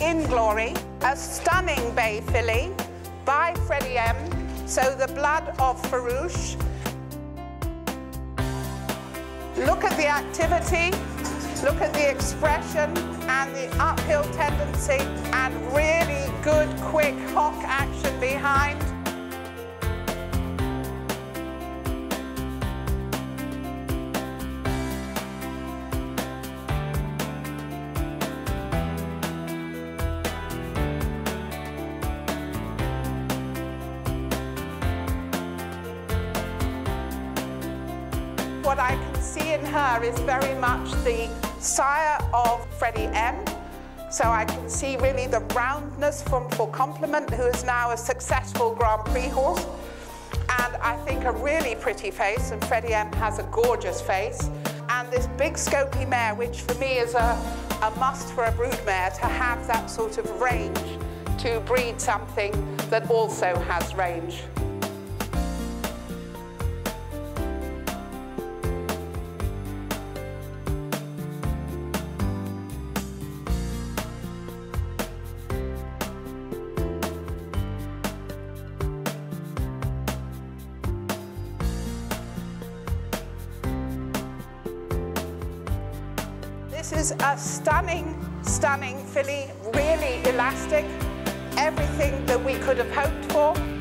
In Glory, a stunning bay filly by Freddie M. So the blood of Farouche. Look at the activity, look at the expression and the uphill tendency and really good, quick hock action behind. What I can see in her is very much the sire of Freddie M. So I can see really the roundness from For Compliment, who is now a successful Grand Prix horse. And I think a really pretty face, and Freddie M has a gorgeous face. And this big scopy mare, which for me is a, a must for a broodmare to have that sort of range to breed something that also has range. This is a stunning, stunning filly, really elastic, everything that we could have hoped for.